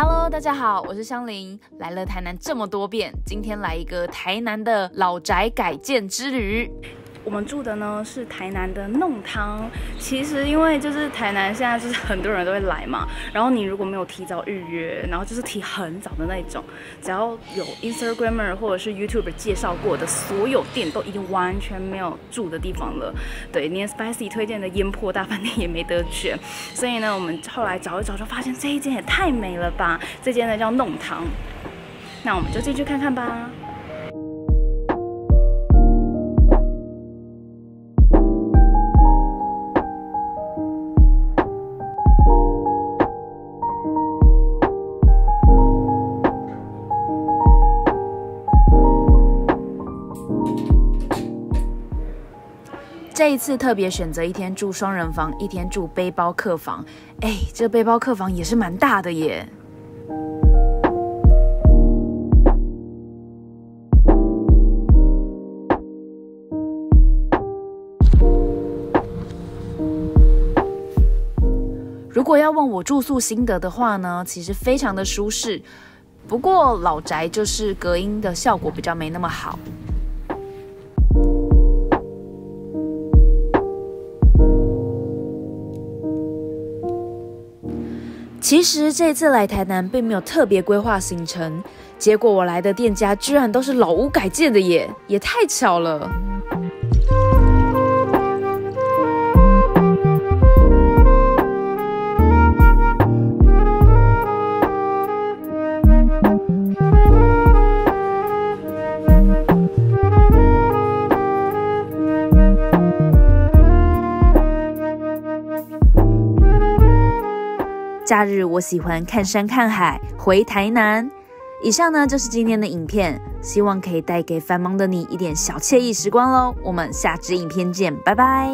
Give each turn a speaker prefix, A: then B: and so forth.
A: Hello，大家好，我是香菱，来了台南这么多遍，今天来一个台南的老宅改建之旅。
B: 我们住的呢是台南的弄堂，其实因为就是台南现在就是很多人都会来嘛，然后你如果没有提早预约，然后就是提很早的那种，只要有 Instagramer 或者是 YouTuber 介绍过的所有店都已经完全没有住的地方了，对，连 Spicy 推荐的烟坡大饭店也没得选，所以呢，我们后来找一找就发现这一间也太美了吧，这间呢叫弄堂，那我们就进去看看吧。
A: 这一次特别选择一天住双人房，一天住背包客房。哎，这背包客房也是蛮大的耶。如果要问我住宿心得的话呢，其实非常的舒适。不过老宅就是隔音的效果比较没那么好。其实这次来台南并没有特别规划行程，结果我来的店家居然都是老屋改建的耶，也太巧了。假日我喜欢看山看海，回台南。以上呢就是今天的影片，希望可以带给繁忙的你一点小惬意时光喽。我们下支影片见，拜拜。